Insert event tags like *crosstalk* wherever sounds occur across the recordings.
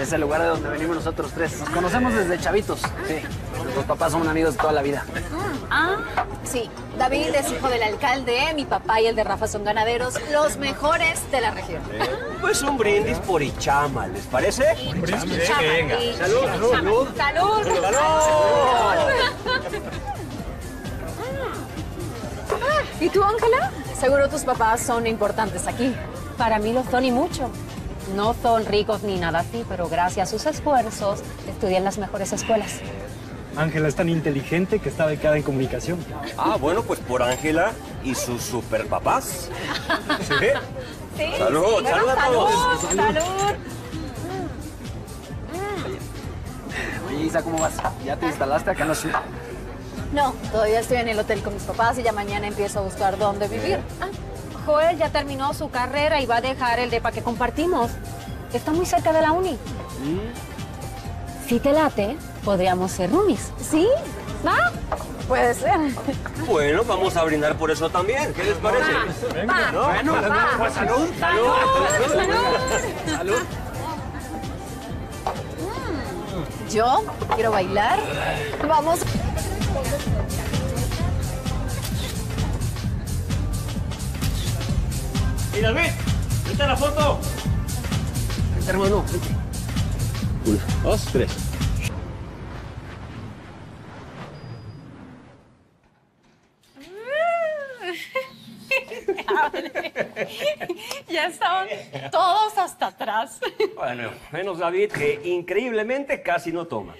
Es el lugar de donde venimos nosotros tres. Nos conocemos desde chavitos. Sí. Nuestros papás son amigos de toda la vida. Ah, sí. David es hijo del alcalde, mi papá y el de Rafa son ganaderos, los mejores de la región. Pues un brindis por Ichama, ¿les parece? Ichama, venga. Salud, salud. ¡Salud! ¿Y tú, Ángela? Seguro tus papás son importantes aquí. Para mí lo son y mucho. No son ricos ni nada así, pero gracias a sus esfuerzos estudié en las mejores escuelas. Ángela es tan inteligente que está becada en comunicación. Ah, bueno, pues por Ángela y sus superpapás. *laughs* ¿Sí? Sí. Salud, salud a todos. Salud, salud. Oye, Isa, ¿cómo vas? ¿Ya te instalaste acá en la ciudad? No, todavía estoy en el hotel con mis papás y ya mañana empiezo a buscar dónde vivir. Ah, Joel ya terminó su carrera y va a dejar el depa que compartimos. Está muy cerca de la uni. Si te late, podríamos ser roomies. ¿Sí? ¿Va? Puede ser. Bueno, vamos a brindar por eso también. ¿Qué les parece? Va, ¿No? Bueno, pues salud. Salud, Salud. Yo quiero bailar. Vamos. Y David, ¿viste la foto? Vente, hermano, vente. Uno, dos, tres. *laughs* Ya estaban todos hasta atrás. Bueno, menos David, que increíblemente casi no toma.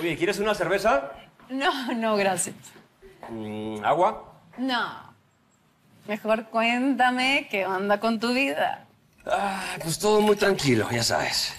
Oye, ¿quieres una cerveza? No, no, gracias. Mm, ¿Agua? No. Mejor cuéntame qué onda con tu vida. Ah, pues todo muy tranquilo, ya sabes.